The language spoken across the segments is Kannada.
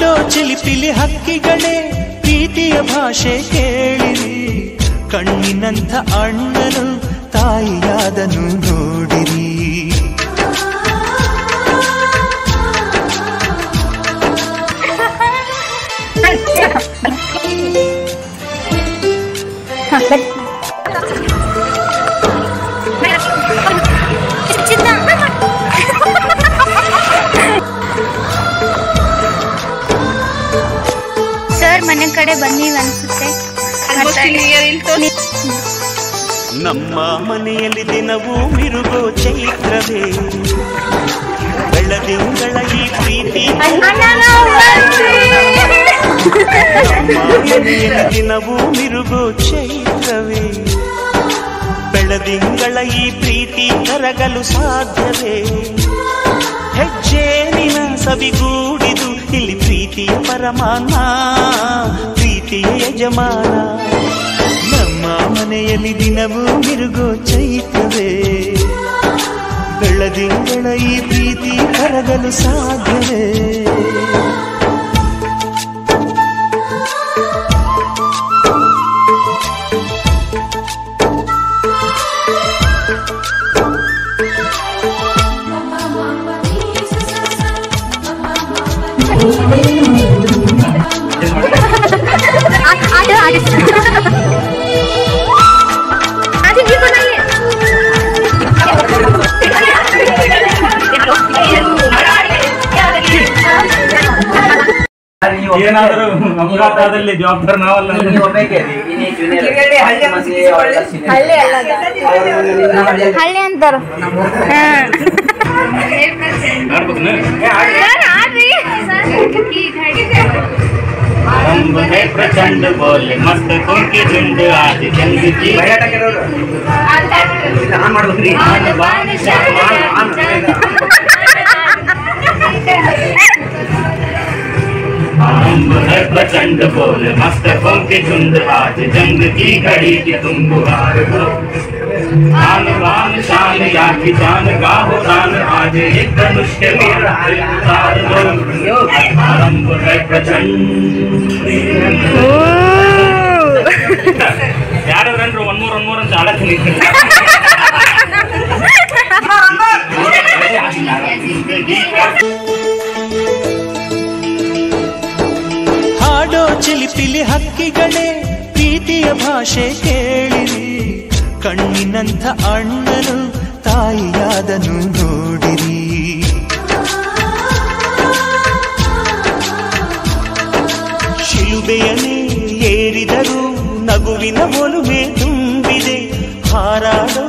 ಚಿಲಿಪಿಲಿ ಹಕ್ಕಿಗಳೇ ಪ್ರೀತಿಯ ಭಾಷೆ ಕೇಳಿರಿ. ಕಣ್ಣಿನಂಥ ಅಣ್ಣನು ತಾಯಿಯಾದನು ನೋಡಿರಿ. ಸರ್ ಮನೆ ಕಡೆ ಬಂದೀವಿ ಅನ್ಸುತ್ತೆ. ನಮ್ಮ ಮನೆಯಲ್ಲಿ ದಿನವೂ ಮಿರುಗೋ ಚೈತ್ರವೇ. ಬೆಳದಿಂಗಳ ಈ ಪ್ರೀತಿ ನಮ್ಮ ಮನೆಯಲ್ಲಿ ದಿನವೂ ಮಿರುಗೋ ಚೈತ್ರವೇ. ಬೆಳದಿಂಗಳ ಈ ಪ್ರೀತಿ ಕರಗಲು ಸಾಧ್ಯವೇ. ಹೆಜ್ಜೆ ನಿನ ಇಲ್ಲಿ ಪ್ರೀತಿಯ ಪರಮಾನ ಪ್ರೀತಿಯ ಯಜಮಾನ ನಮ್ಮ ಮನೆಯಲ್ಲಿ ದಿನವೂ ಮಿರುಗೋ ಚೈತ್ರವೇ ಬೆಳದಿಂಗಳ ಈ ಪ್ರೀತಿ ಕರಗಲು ಸಾಧ್ಯವೇ ಏನಾದರೂ ಅಪಘಾತದಲ್ಲಿ ಜವಾಬ್ದಾರ ನಾವಲ್ಲ ಹಳ್ಳಿ ಅಂತಾರ रंग है प्रचंड बोले, मस्त की झुंड आज है प्रचंड बोले, मस्त की झुंड आज जंग की घड़ी की तुम बुहार हो। आन बान शान या की जान, गाहो दान आज एक धनुष के वीर उतार दो। आरंभ है प्रचंड ಅಂತ ಹಾಡೋ ಚಿಲಿಪಿಲಿ ಹಕ್ಕಿಗಳೇ ಪ್ರೀತಿಯ ಭಾಷೆ ಕೇಳಿರಿ. ಕಣ್ಣಿನಂಥ ಅಣ್ಣನು ತಾಯಿಯಾದನು ನೋಡಿರಿ ಶಿಲುಬೆಯನೇ ಏರಿದರೂ ನಗುವಿನ ಒಲುಮೆ ತುಂಬಿದೆ. ಹಾರಾಡೋ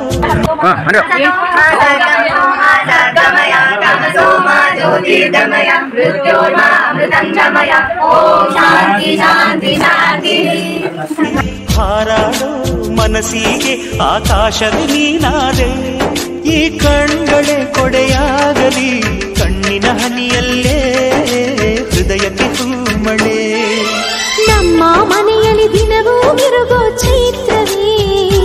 ಹಾರಾಡೋ ಮನಸ್ಸಿಗೆ ಆಕಾಶದ ನೀನಾದೆ. ಈ ಕಣ್ಗಳೇ ಕೊಡೆಯಾಗಲಿ ಕಣ್ಣಿನ ಹನಿಯಲ್ಲೇ ಹೃದಯಕ್ಕೆ ನಮ್ಮ ಮನೆಯಲ್ಲಿ ದಿನವೂ ಮಿರುಗೋ ಚೈತ್ರವೇ ಈ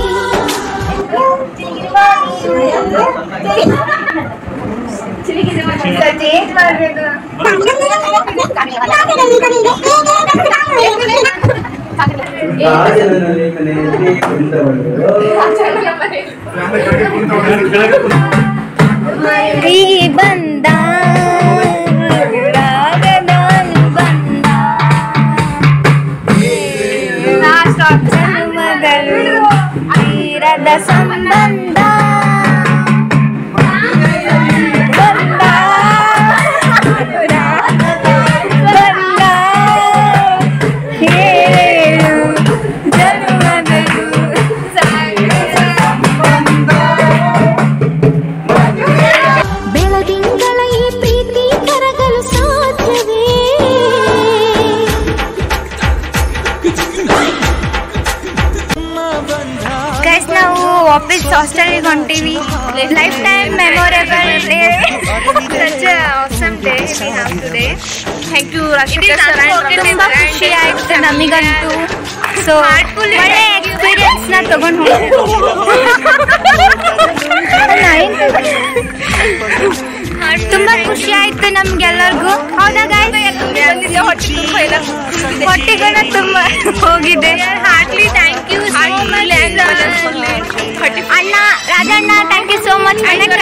I'm Tirada Sandra. ಗೈಸ್ ನಾವು ವಾಪಸ್ ಹಾಸ್ಟೆಲ್ಗೆ ಹೊಂಟೀವಿ life time memorable day Such a awesome day we have today. Thank you, Rashika sir and ತುಂಬಾ ಖುಷಿ ಆಯ್ತು ನಮಗಂತೂ ಸೊ ಒಳ್ಳೆ ಎಕ್ಸ್ಪೀರಿಯನ್ಸ್ ನ ತಗೊಂಡು ತುಂಬಾ ಖುಷಿ ಆಯ್ತು ನಮ್ಗೆಲ್ಲರಿಗೂ ಹೌದಾ ಗಾಯ್ಸ್ ತಿಂದಿದ್ದೆ ಹೊಟ್ಟೆ ತುಂಬ ಎಲ್ಲ ಹೊಟ್ಟೆ ಕೂಡ ತುಂಬಾ ಹೋಗಿದೆ I